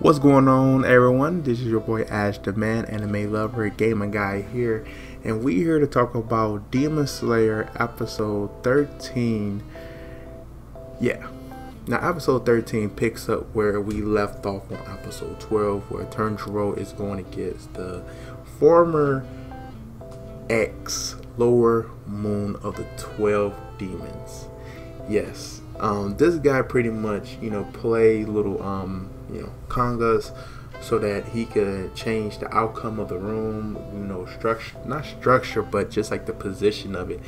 What's going on, everyone? This is your boy Ash, the man, anime lover, gaming guy here, and we here to talk about Demon Slayer episode 13. Yeah, now episode 13 picks up where we left off on episode 12, where Tanjiro is going against the former ex lower moon of the 12 demons. Yes, um, this guy pretty much, you know, play little um you know congas so that he could change the outcome of the room you know structure not structure but just like the position of it.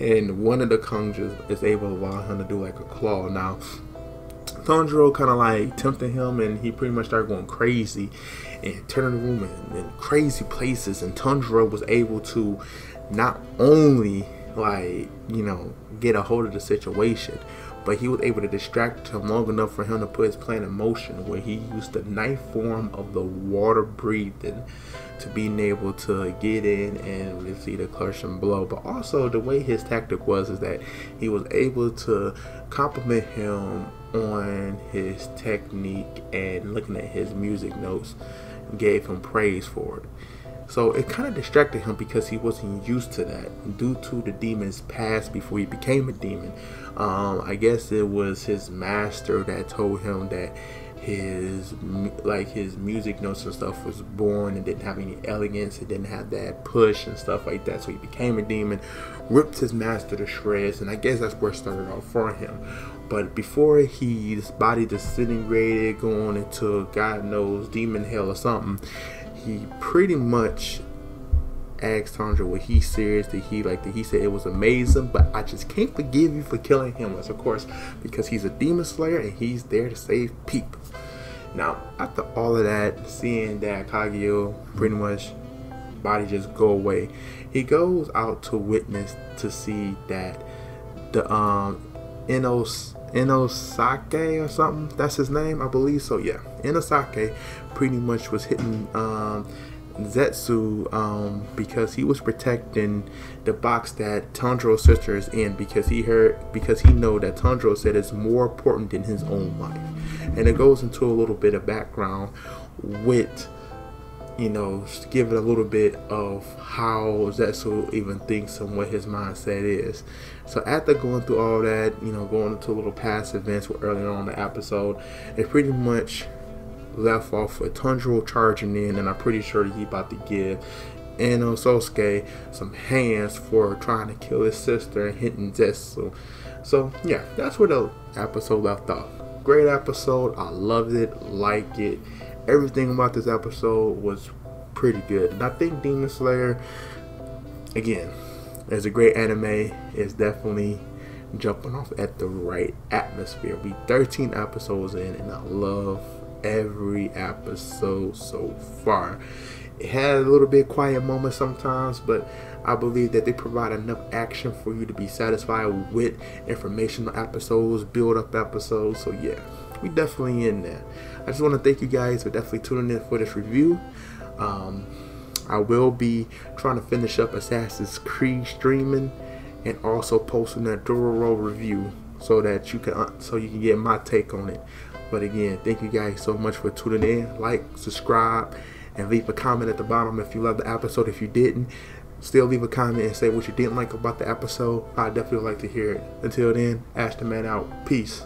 And one of the congas is able to allow him to do like a claw. Now Tanjiro kind of like tempted him and he pretty much started going crazy and turning the room in, in crazy places. And Tundra was able to not only like you know get a hold of the situation but he was able to distract him long enough for him to put his plan in motion where he used the knife form of the water breathing to being able to get in and receive the crushing blow. But also the way his tactic was is that he was able to compliment him on his technique and looking at his music notes gave him praise for it so it kind of distracted him because he wasn't used to that due to the demon's past before he became a demon. Um, I guess it was his master that told him that his like his music notes and stuff was born and didn't have any elegance it didn't have that push and stuff like that so he became a demon ripped his master to shreds and i guess that's where it started off for him but before his body disintegrated going into god knows demon hell or something he pretty much asked Tanjiro what he seriously he like that he said it was amazing but I just can't forgive you for killing him as of course because he's a demon slayer and he's there to save people. Now after all of that seeing that Kaguya pretty much body just go away he goes out to witness to see that the um Enos Inosake or something. That's his name, I believe. So yeah, Inosake pretty much was hitting um, Zetsu um, because he was protecting the box that Tanjiro's sister is in because he heard because he know that Tanjiro said it's more important than his own life, and it goes into a little bit of background with you know, give it a little bit of how Zetsu even thinks and what his mindset is. So after going through all that, you know, going into a little past events earlier on the episode, it pretty much left off with Tanjiro charging in, and I'm pretty sure he about to give Inosuke some hands for trying to kill his sister and hitting Zetsu. So yeah, that's where the episode left off. Great episode. I loved it, liked it everything about this episode was pretty good. And I think Demon Slayer, again, is a great anime. It's definitely jumping off at the right atmosphere. We 13 episodes in, and I love every episode so far. It had a little bit quiet moments sometimes, but I believe that they provide enough action for you to be satisfied with informational episodes, build up episodes. So yeah, we definitely in there. I just want to thank you guys for definitely tuning in for this review. Um, I will be trying to finish up Assassin's Creed streaming and also posting that Dororo review so that you can uh, so you can get my take on it. But again, thank you guys so much for tuning in. Like, subscribe, and leave a comment at the bottom if you love the episode. If you didn't, still leave a comment and say what you didn't like about the episode. I definitely like to hear it. Until then, Ash the Man out. Peace.